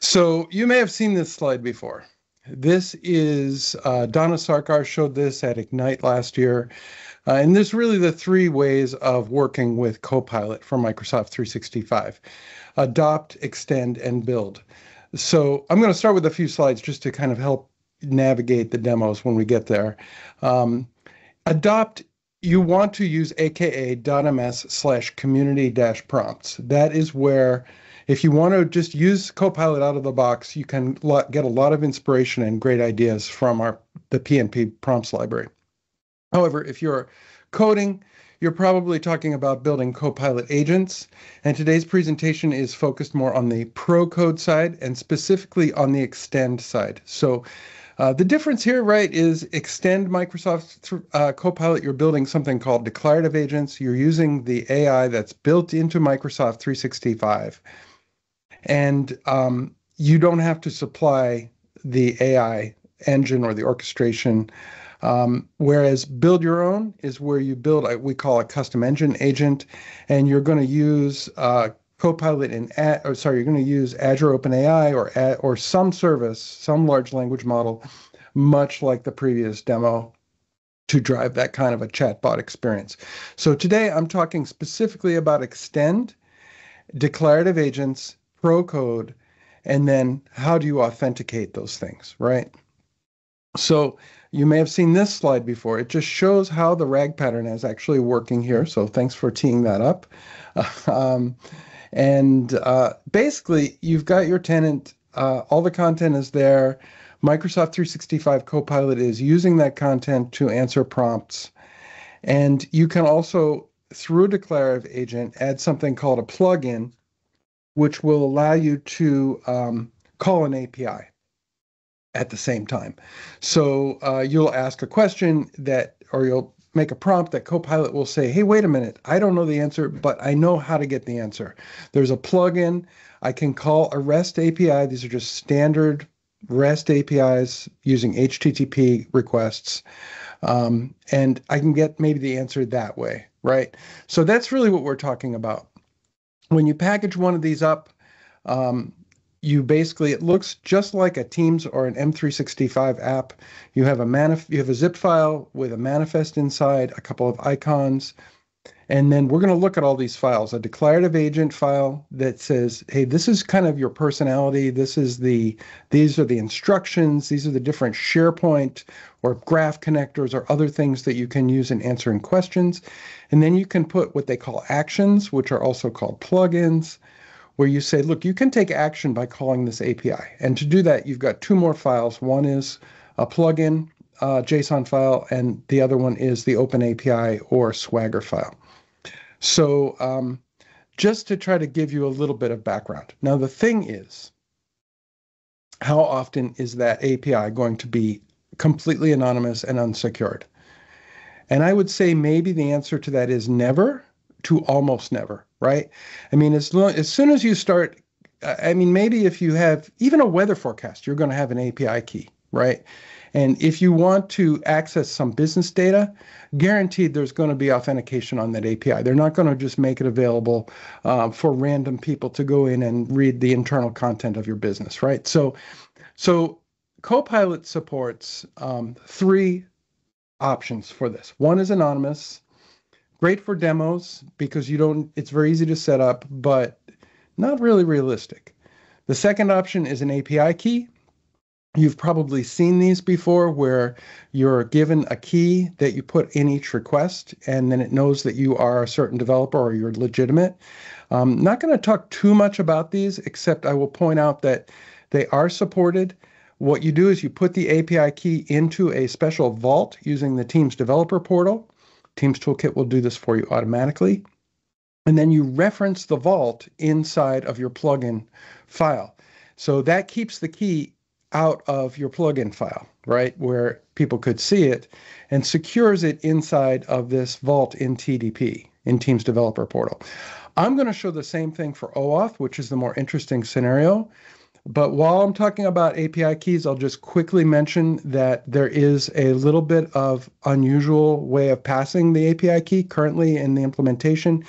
So you may have seen this slide before. This is uh, Dona Sarkar showed this at Ignite last year. Uh, and there's really the three ways of working with Copilot for Microsoft 365 adopt, extend, and build. So I'm going to start with a few slides just to kind of help navigate the demos when we get there. Um, adopt, you want to use aka.ms slash community dash prompts. That is where if you want to just use Copilot out of the box, you can get a lot of inspiration and great ideas from our the PNP prompts library. However, if you're coding, you're probably talking about building Copilot agents. And today's presentation is focused more on the pro code side and specifically on the extend side. So uh, the difference here, right, is extend Microsoft uh, Copilot. You're building something called declarative agents. You're using the AI that's built into Microsoft 365. And um, you don't have to supply the AI engine or the orchestration um, whereas build your own is where you build, we call a custom engine agent, and you're going to use uh, Copilot in, or sorry, you're going to use Azure OpenAI or or some service, some large language model, much like the previous demo, to drive that kind of a chatbot experience. So today I'm talking specifically about Extend, declarative agents, pro code, and then how do you authenticate those things, right? So you may have seen this slide before. It just shows how the RAG pattern is actually working here. So thanks for teeing that up. Um, and uh, basically, you've got your tenant. Uh, all the content is there. Microsoft 365 Copilot is using that content to answer prompts. And you can also, through declarative agent, add something called a plugin, which will allow you to um, call an API at the same time. So uh, you'll ask a question that, or you'll make a prompt that Copilot will say, hey, wait a minute, I don't know the answer, but I know how to get the answer. There's a plugin. I can call a REST API. These are just standard REST APIs using HTTP requests. Um, and I can get maybe the answer that way, right? So that's really what we're talking about. When you package one of these up, um, you basically it looks just like a Teams or an M365 app. You have a manif- you have a zip file with a manifest inside, a couple of icons, and then we're going to look at all these files. A declarative agent file that says, "Hey, this is kind of your personality. This is the these are the instructions. These are the different SharePoint or graph connectors or other things that you can use in answering questions." And then you can put what they call actions, which are also called plugins where you say, look, you can take action by calling this API. And to do that, you've got two more files. One is a plugin uh, JSON file, and the other one is the Open API or Swagger file. So um, just to try to give you a little bit of background. Now, the thing is, how often is that API going to be completely anonymous and unsecured? And I would say maybe the answer to that is never to almost never right? I mean, as long, as soon as you start, I mean, maybe if you have even a weather forecast, you're going to have an API key, right? And if you want to access some business data, guaranteed there's going to be authentication on that API. They're not going to just make it available uh, for random people to go in and read the internal content of your business, right? So, so Copilot supports um, three options for this. One is anonymous great for demos because you don't it's very easy to set up but not really realistic. The second option is an api key. You've probably seen these before where you're given a key that you put in each request and then it knows that you are a certain developer or you're legitimate. I'm not going to talk too much about these except i will point out that they are supported. What you do is you put the api key into a special vault using the teams developer portal Teams Toolkit will do this for you automatically. And then you reference the vault inside of your plugin file. So that keeps the key out of your plugin file, right, where people could see it, and secures it inside of this vault in TDP, in Teams Developer Portal. I'm going to show the same thing for OAuth, which is the more interesting scenario. But while I'm talking about API keys, I'll just quickly mention that there is a little bit of unusual way of passing the API key currently in the implementation.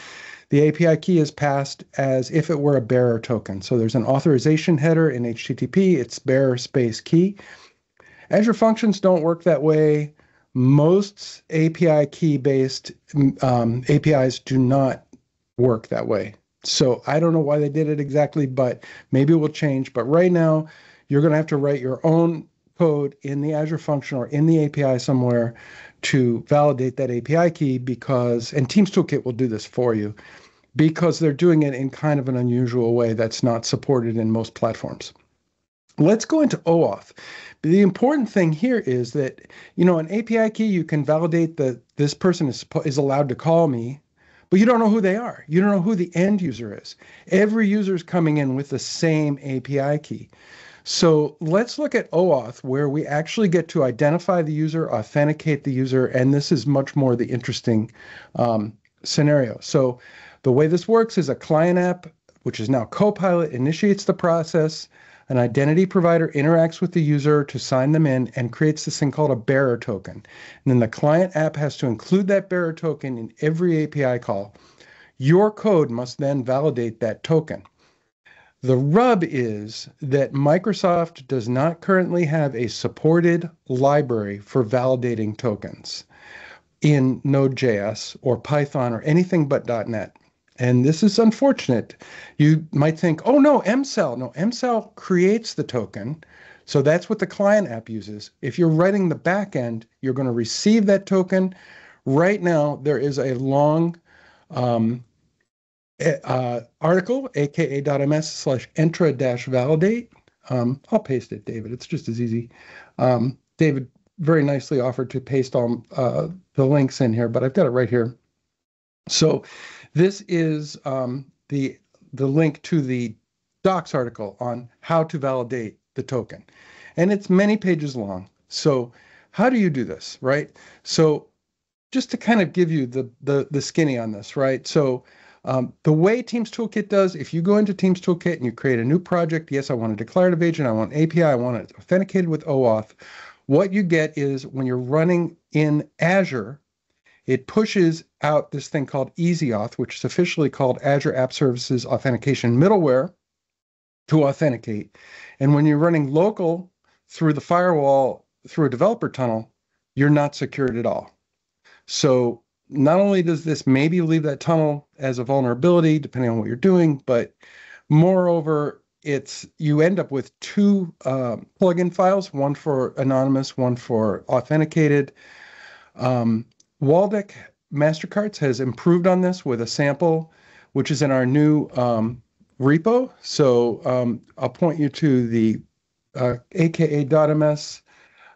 the API key is passed as if it were a bearer token. So there's an authorization header in HTTP, it's bearer space key. Azure Functions don't work that way. Most API key based um, APIs do not work that way. So I don't know why they did it exactly, but maybe it will change. But right now, you're going to have to write your own code in the Azure function or in the API somewhere to validate that API key because, and Teams Toolkit will do this for you because they're doing it in kind of an unusual way that's not supported in most platforms. Let's go into OAuth. The important thing here is that, you know, an API key, you can validate that this person is, is allowed to call me, but you don't know who they are. You don't know who the end user is. Every user is coming in with the same API key. So let's look at OAuth, where we actually get to identify the user, authenticate the user, and this is much more the interesting um, scenario. So the way this works is a client app, which is now Copilot, initiates the process. An identity provider interacts with the user to sign them in and creates this thing called a bearer token. And then the client app has to include that bearer token in every API call. Your code must then validate that token. The rub is that Microsoft does not currently have a supported library for validating tokens in Node.js or Python or anything but .NET. And this is unfortunate. You might think, oh no, MSAL. No, MSAL creates the token. So that's what the client app uses. If you're writing the backend, you're going to receive that token. Right now, there is a long um, uh, article, aka.ms slash entra dash validate. Um, I'll paste it, David. It's just as easy. Um, David very nicely offered to paste all uh, the links in here, but I've got it right here. So this is um, the the link to the docs article on how to validate the token. And it's many pages long. So how do you do this, right? So just to kind of give you the the, the skinny on this, right? So um, the way Teams Toolkit does, if you go into Teams Toolkit and you create a new project, yes, I want a declarative agent, I want API, I want it authenticated with OAuth. What you get is when you're running in Azure, it pushes out this thing called EasyAuth, which is officially called Azure App Services Authentication Middleware to authenticate. And when you're running local through the firewall through a developer tunnel, you're not secured at all. So not only does this maybe leave that tunnel as a vulnerability, depending on what you're doing, but moreover, it's you end up with two uh, plugin files, one for anonymous, one for authenticated. Um, Waldek Mastykarz has improved on this with a sample, which is in our new um, repo. So um, I'll point you to the uh, aka.ms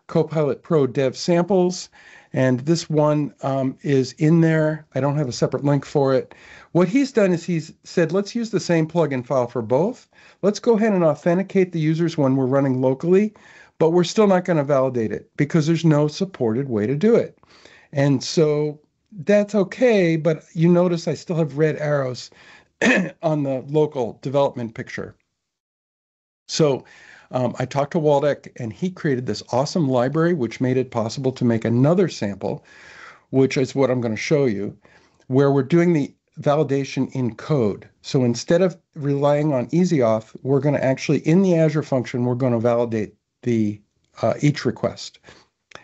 Copilot Pro Dev samples. And this one um, is in there. I don't have a separate link for it. What he's done is he's said, let's use the same plugin file for both. Let's go ahead and authenticate the users when we're running locally, but we're still not going to validate it because there's no supported way to do it. And so that's okay, but you notice I still have red arrows on the local development picture. So um, I talked to Waldek, and he created this awesome library, which made it possible to make another sample, which is what I'm going to show you, where we're doing the validation in code. So instead of relying on EasyAuth, we're going to actually, in the Azure function, we're going to validate the uh, each request.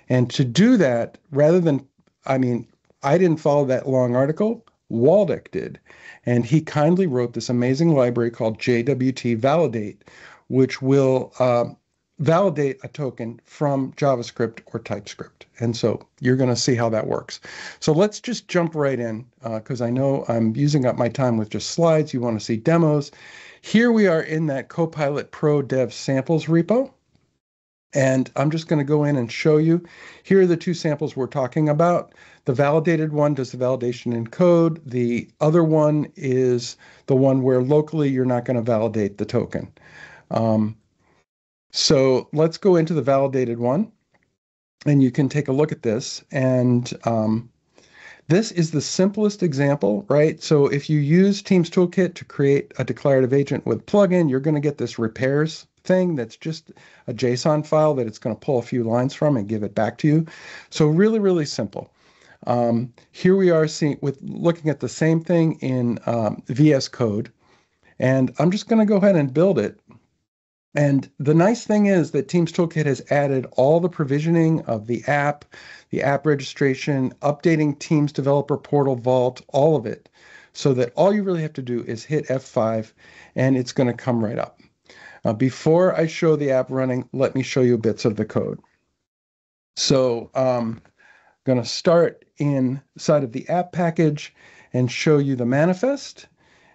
And to do that, rather than, I mean, I didn't follow that long article. Waldek did. And he kindly wrote this amazing library called JWT Validate, which will uh, validate a token from JavaScript or TypeScript. And so you're going to see how that works. So let's just jump right in because uh, I know I'm using up my time with just slides. You want to see demos. Here we are in that Copilot Pro Dev Samples repo. And I'm just going to go in and show you. Here are the two samples we're talking about. The validated one does the validation in code. The other one is the one where locally you're not going to validate the token. Um, so let's go into the validated one and you can take a look at this. And um, this is the simplest example, right? So if you use Teams Toolkit to create a declarative agent with plugin, you're going to get this repairs thing that's just a JSON file that it's going to pull a few lines from and give it back to you. So really, really simple. Um, here we are seeing with looking at the same thing in um, VS Code. And I'm just going to go ahead and build it. And the nice thing is that Teams Toolkit has added all the provisioning of the app, the app registration, updating Teams Developer Portal Vault, all of it, so that all you really have to do is hit F5 and it's going to come right up. Uh, before I show the app running, let me show you bits of the code. So um, I'm going to start inside of the app package and show you the manifest.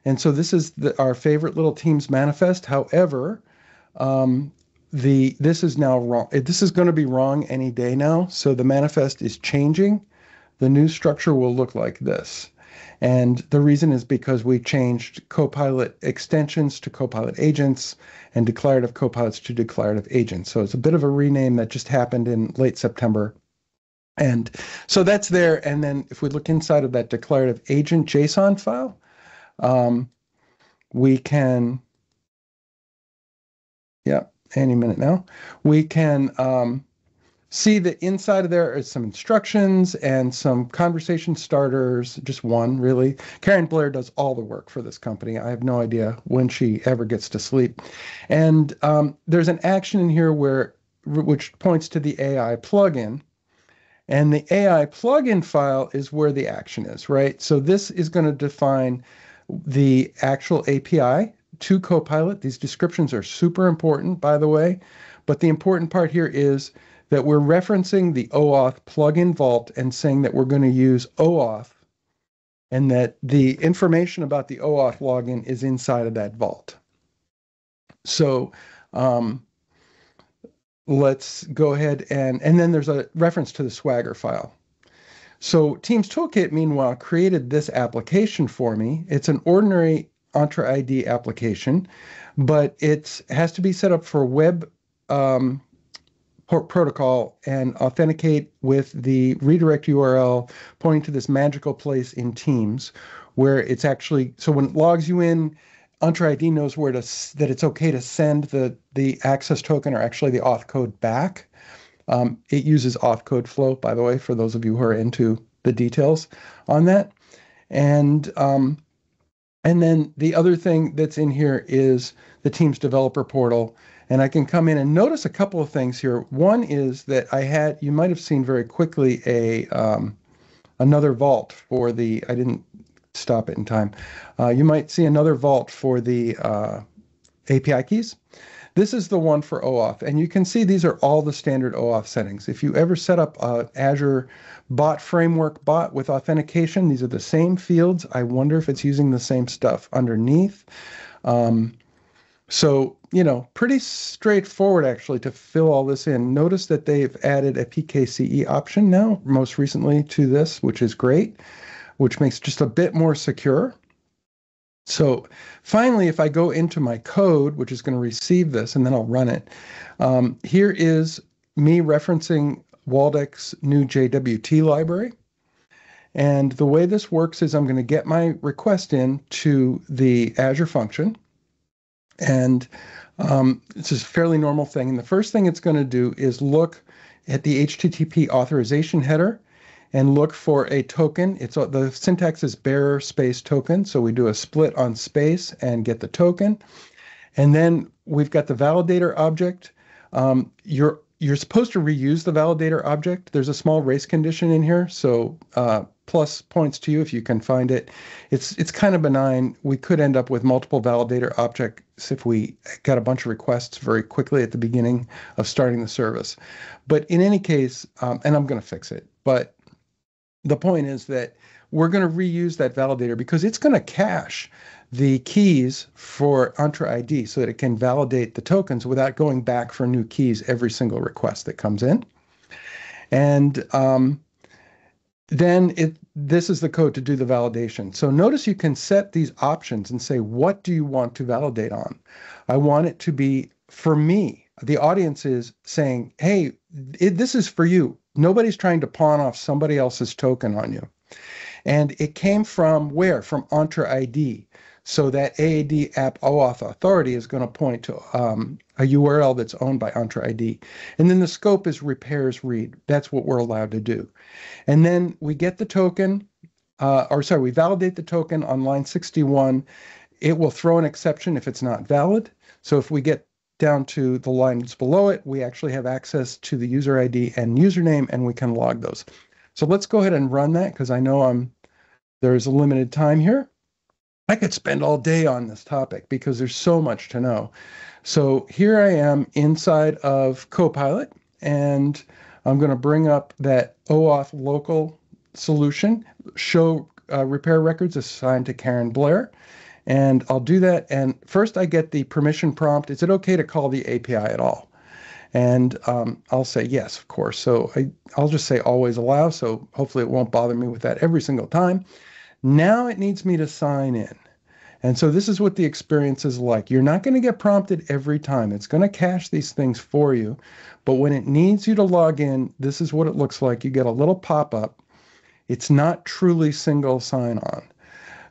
And so this is the, our favorite little Teams manifest. However, um, the this is now wrong. This is going to be wrong any day now. So the manifest is changing. The new structure will look like this. And the reason is because we changed Copilot extensions to Copilot agents and declarative copilots to declarative agents. So it's a bit of a rename that just happened in late September. And so that's there. And then if we look inside of that declarative agent JSON file, um, we can, yeah, any minute now, we can um, see that inside of there is some instructions and some conversation starters, just one really. Karen Blair does all the work for this company. I have no idea when she ever gets to sleep. And um, there's an action in here where which points to the AI plugin. And the AI plugin file is where the action is, right? So this is going to define the actual API to Copilot. These descriptions are super important, by the way. But the important part here is that we're referencing the OAuth plugin vault and saying that we're going to use OAuth and that the information about the OAuth login is inside of that vault. So um, let's go ahead and, and then there's a reference to the Swagger file. So Teams Toolkit, meanwhile, created this application for me. It's an ordinary Entra ID application, but it has to be set up for web um, protocol and authenticate with the redirect URL pointing to this magical place in Teams where it's actually so when it logs you in, Entra ID knows where to that it's okay to send the the access token or actually the auth code back. Um, it uses auth code flow, by the way, for those of you who are into the details on that. And um, and then the other thing that's in here is the Teams developer portal and I can come in and notice a couple of things here. One is that I had, you might have seen very quickly a um, another vault for the, I didn't stop it in time. Uh, you might see another vault for the uh, API keys. This is the one for OAuth, and you can see these are all the standard OAuth settings. If you ever set up a Azure bot framework bot with authentication, these are the same fields. I wonder if it's using the same stuff underneath. Um, so, you know, pretty straightforward actually to fill all this in. Notice that they've added a PKCE option now, most recently to this, which is great, which makes just a bit more secure. So finally, if I go into my code, which is going to receive this, and then I'll run it, um, here is me referencing Waldek's new JWT library. And the way this works is I'm going to get my request in to the Azure function. And um, this is a fairly normal thing. And the first thing it's going to do is look at the HTTP authorization header and look for a token. It's the syntax is bearer space token. So we do a split on space and get the token. And then we've got the validator object. Um, you're you're supposed to reuse the validator object. There's a small race condition in here, so uh, plus points to you if you can find it. It's it's kind of benign. We could end up with multiple validator objects if we got a bunch of requests very quickly at the beginning of starting the service. But in any case, um, and I'm going to fix it. But the point is that we're going to reuse that validator because it's going to cache the keys for Entra ID so that it can validate the tokens without going back for new keys every single request that comes in. And um, then it this is the code to do the validation. So notice you can set these options and say, what do you want to validate on? I want it to be for me. The audience is saying, hey, it, this is for you. Nobody's trying to pawn off somebody else's token on you. And it came from where? From Entra ID. So that AAD app OAuth authority is going to point to um, a URL that's owned by Entra ID. And then the scope is repairs read. That's what we're allowed to do. And then we get the token, uh, or sorry, we validate the token on line 61. It will throw an exception if it's not valid. So if we get down to the lines below it, we actually have access to the user ID and username, and we can log those. So let's go ahead and run that because I know I'm there's a limited time here. I could spend all day on this topic because there's so much to know. So here I am inside of Copilot, and I'm going to bring up that OAuth local solution, show uh, repair records assigned to Karen Blair. And I'll do that. And first, I get the permission prompt. Is it okay to call the API at all? And um, I'll say yes, of course. So I, I'll just say always allow. So hopefully it won't bother me with that every single time. Now it needs me to sign in. And so this is what the experience is like. You're not going to get prompted every time. It's going to cache these things for you. But when it needs you to log in, this is what it looks like. You get a little pop up. It's not truly single sign on.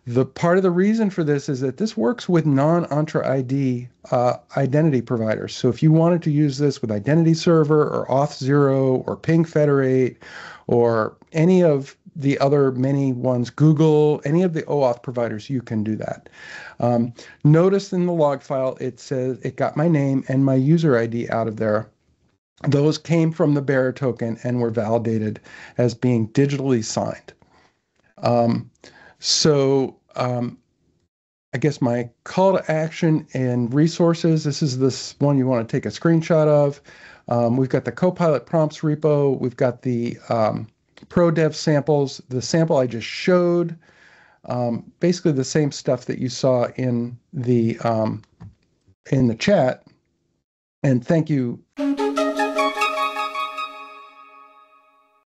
The part of the reason for this is that this works with non-Entra ID uh, identity providers. So if you wanted to use this with Identity Server or Auth0 or Ping Federate or any of the other many ones, Google, any of the OAuth providers, you can do that. Um, notice in the log file, it says it got my name and my user ID out of there. Those came from the bearer token and were validated as being digitally signed. Um, so um, I guess my call to action and resources, this is this one you want to take a screenshot of. Um, we've got the Copilot prompts repo. We've got the um, ProDev samples, the sample I just showed, um, basically the same stuff that you saw in the um, in the chat. And thank you